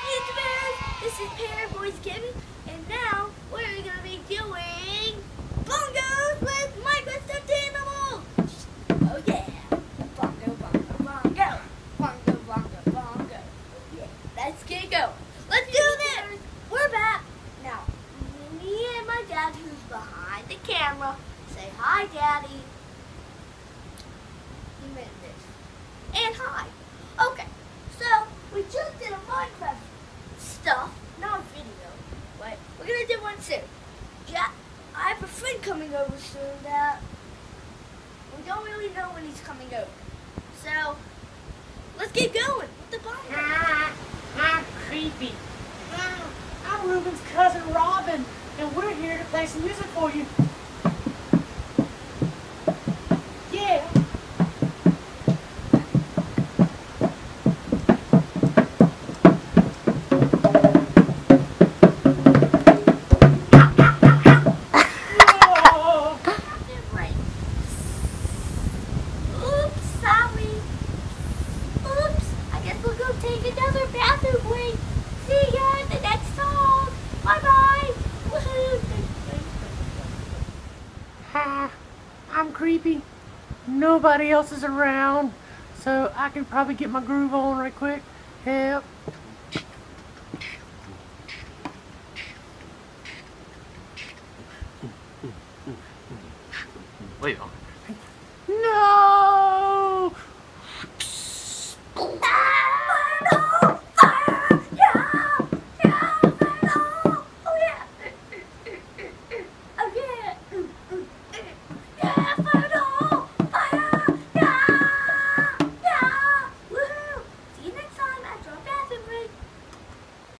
YouTubers? This is Perryboys Kevin, and now we're gonna be doing bongos with Minecraft stuffed animals. Oh yeah, bongo, bongo, bongo, bongo, bongo, bongo. Oh yeah, let's get going. Let's do this. We're back now. Me and my dad, who's behind the camera, say hi, Daddy. He meant this. And hi. Okay, so we just did a Minecraft stuff, not a video, but we're gonna do one soon. Jack, I have a friend coming over soon that we don't really know when he's coming over. So let's get going with the bongo. Ah, I'm creepy. Ah, I'm Ruben's cousin Robin, and we're here to play some music for you. another bathroom break. See ya in the next song. Bye bye. Ha! I'm creepy. Nobody else is around, so I can probably get my groove on right quick. Help! Wait No! Ah!